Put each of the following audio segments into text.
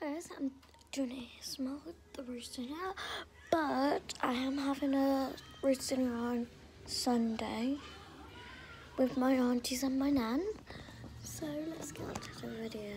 Guys, I'm doing a small the rooster now, but I am having a rooster on Sunday with my aunties and my nan. So let's get into the video.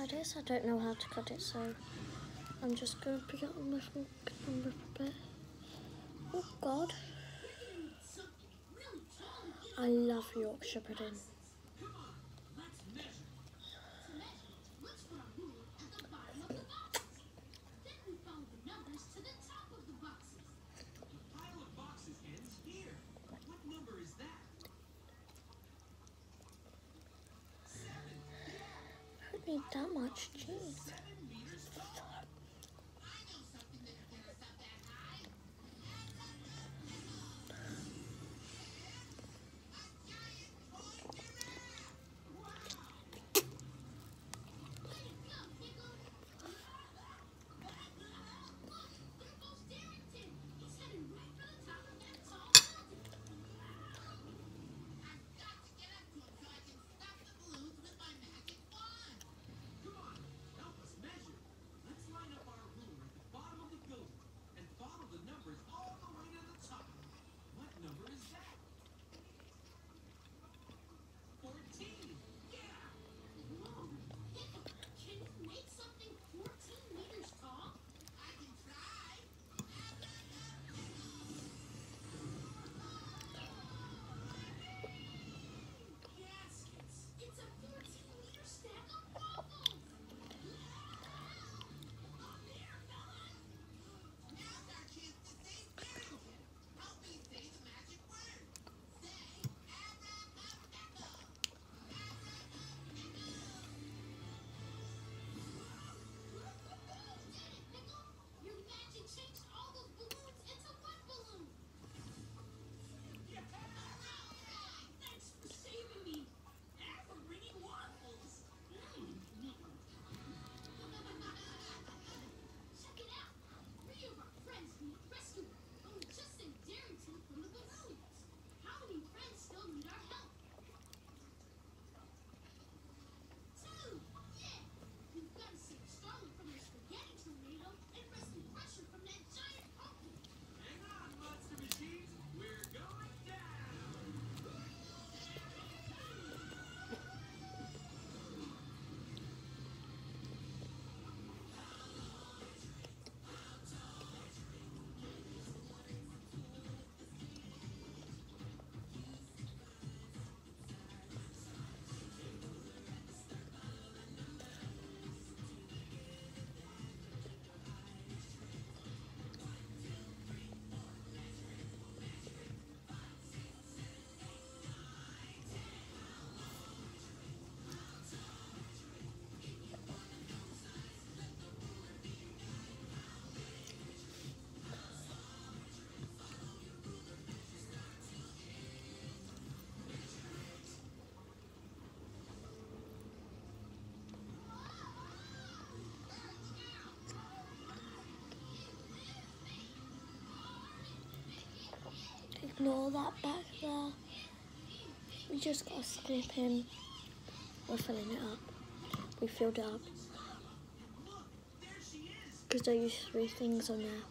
Oh, side is. I don't know how to cut it, so I'm just going to pick up a little finger a bit. Oh, God. I love Yorkshire pudding. need that much. cheese? ignore that back there. We just got to snip in. We're filling it up. We filled it up. Because there used three things on there.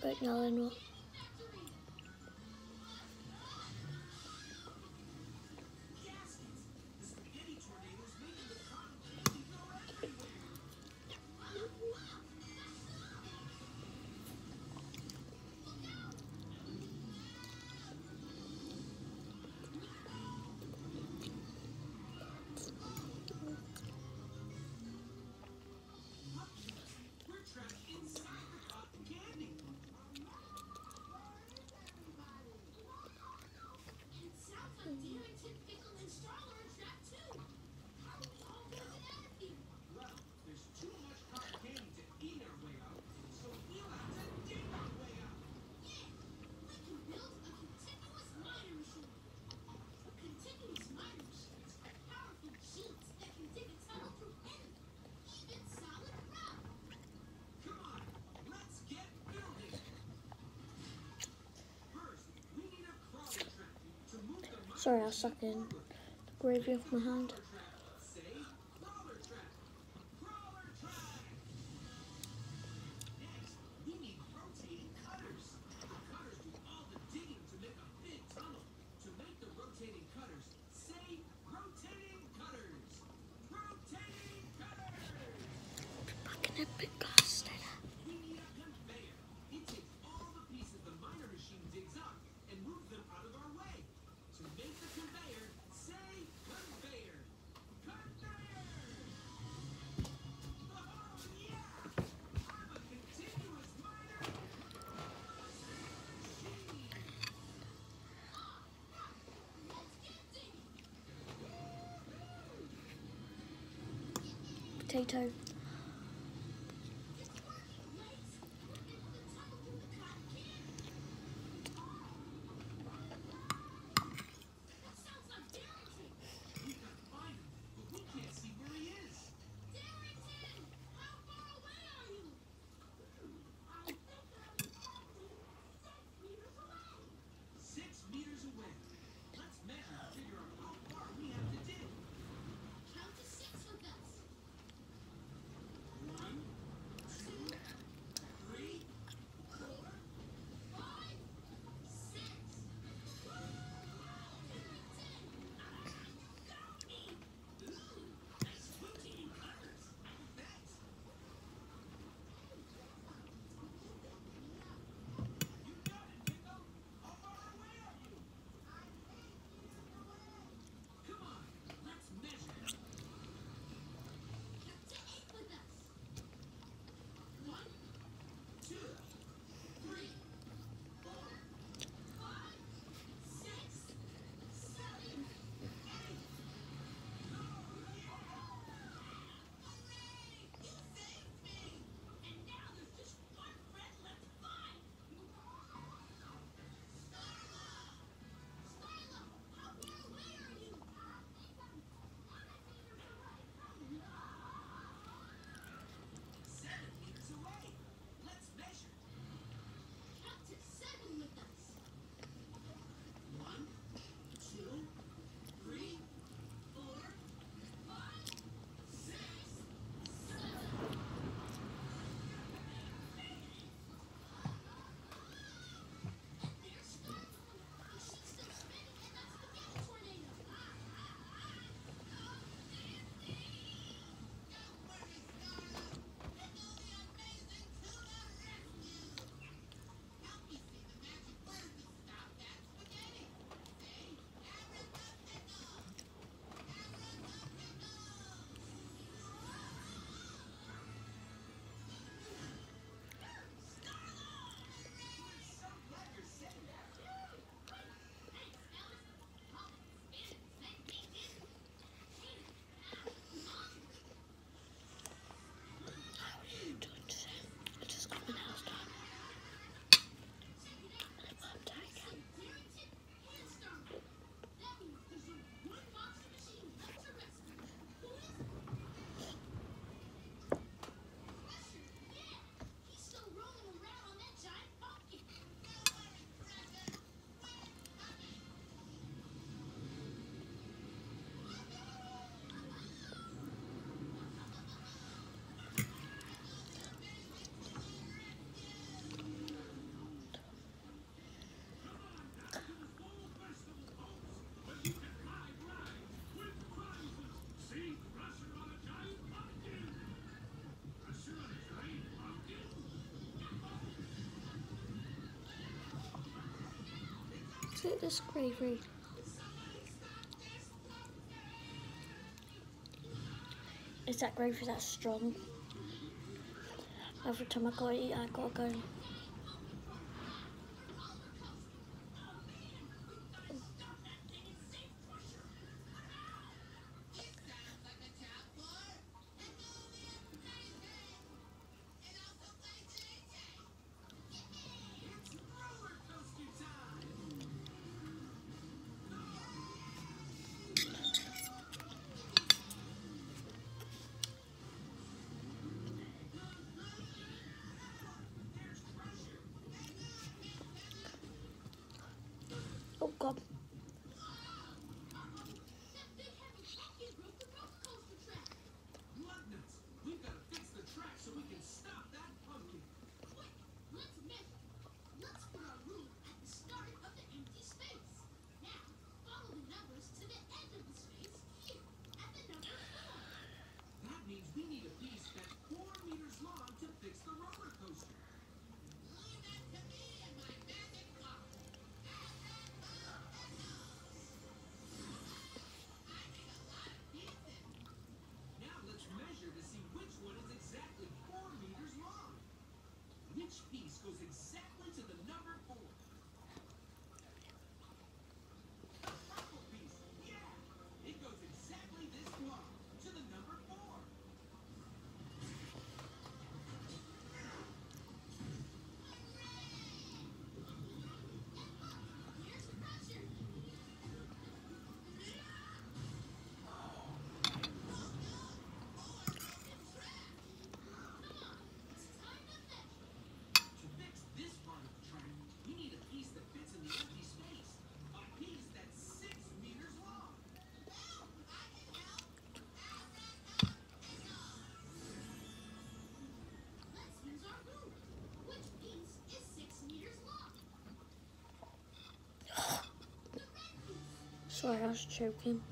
But now they're not. Sorry, I was in the gravy off my hand. potato. Look at this. Is that gravy that strong? Every time I go eat, I gotta go Sorry, I was joking.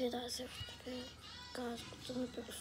Okay, that's it for today. Guys, it's only a bit of